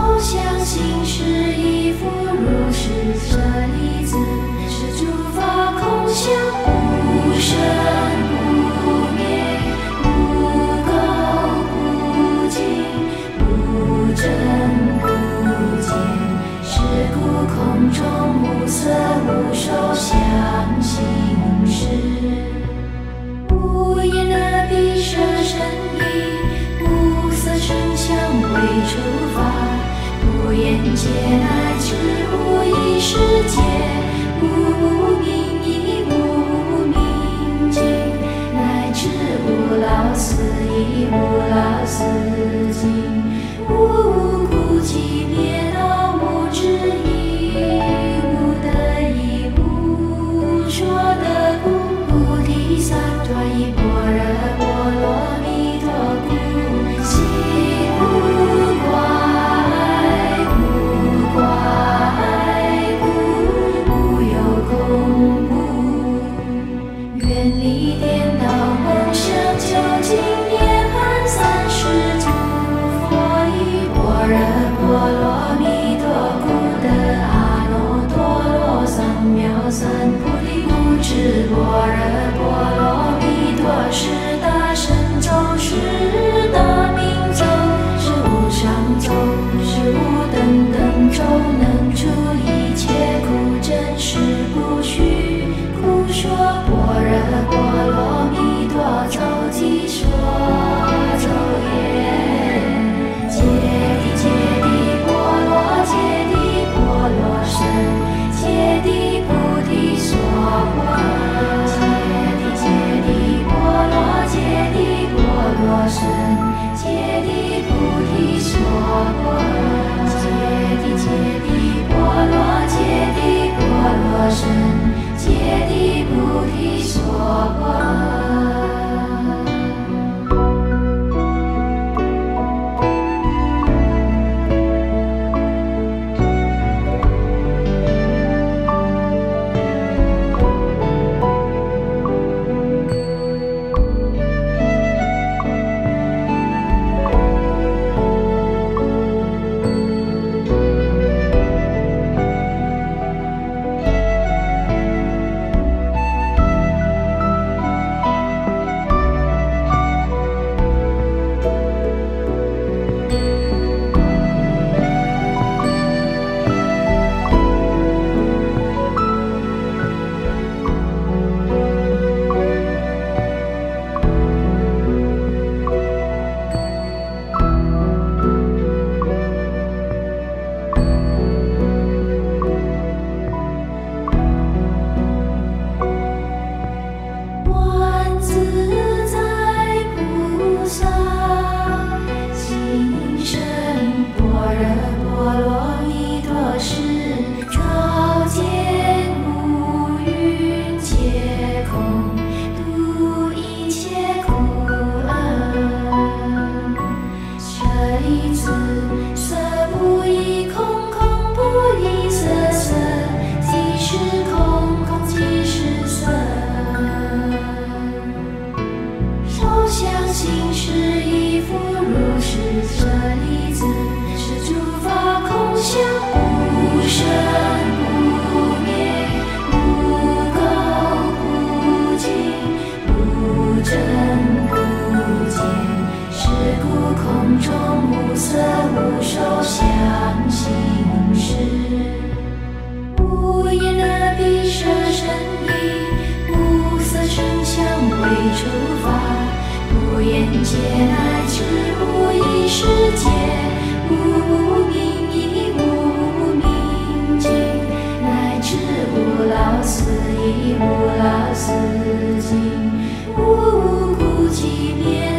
空相心师，一幅如是舍利子，是诸法空相，不生不灭，不垢不净，不增不减。是故空中无色，无受想行识，无眼耳鼻舌身意，无色声香味触法。无眼界乃至无意识界无无明亦无无明尽乃至无老死亦无老死尽无远离颠倒梦想，究竟涅槃。三世诸佛依般若波罗蜜多故，得阿耨多罗三藐三菩提。故知般若波罗蜜多大神咒，是大明咒，是无上咒，是无等等咒。不生不灭，不垢不净，不增不减。是故空中无色，无受想行识，无眼、耳、鼻、舌、身、意，无色、声、香、味、触、法，无眼界，乃至无意识界，无无明。此一无到死季无无故寂灭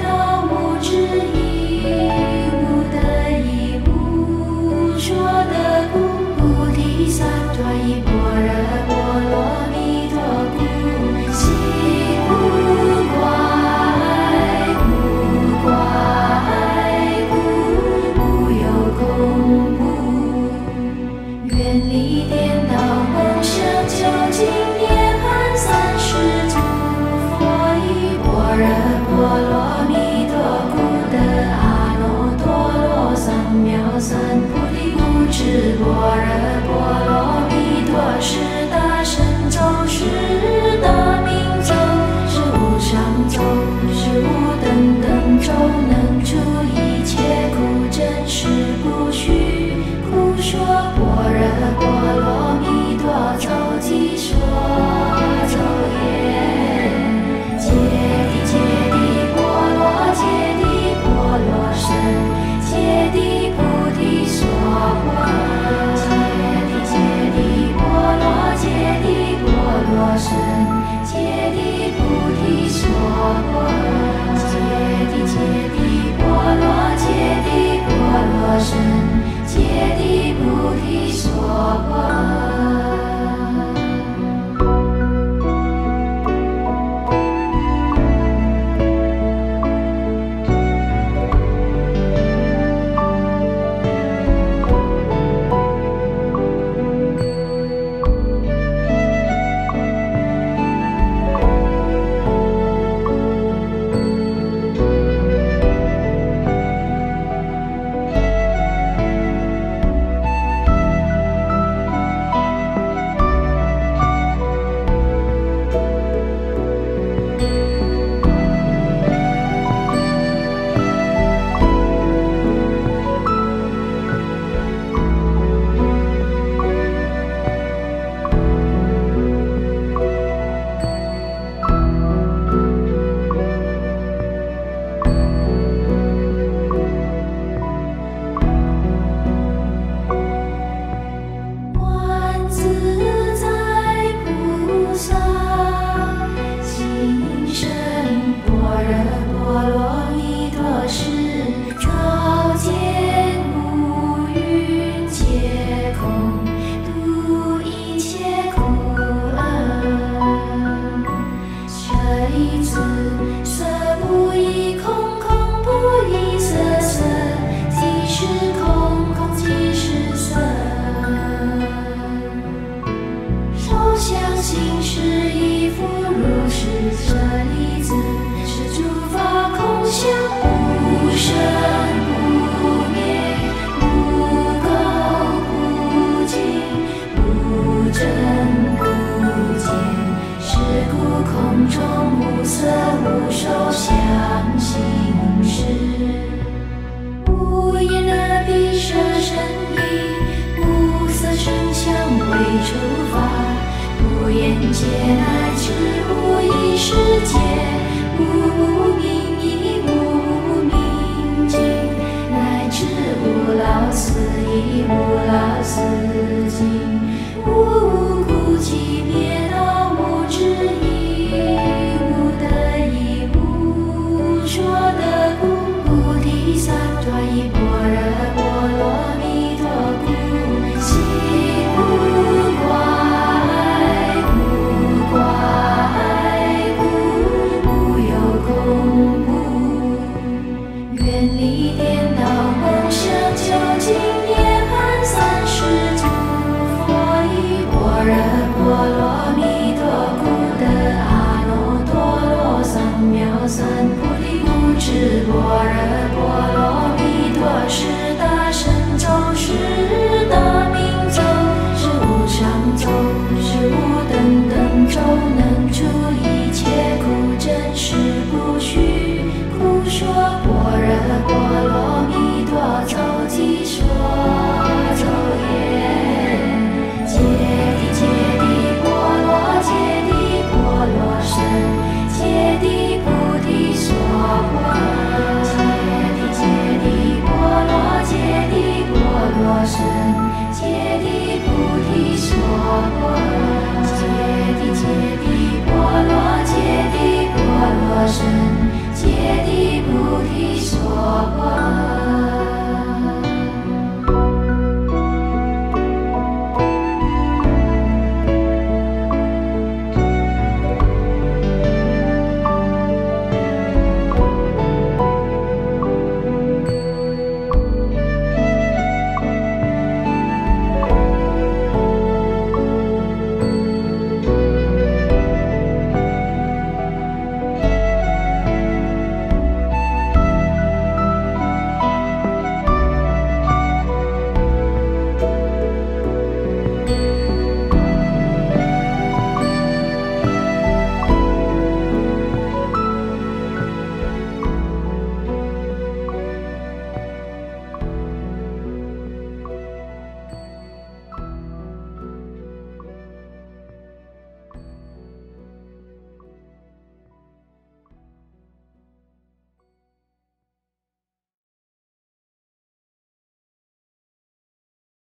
是过人一次三菩提，不知般若波罗蜜多时。 아빠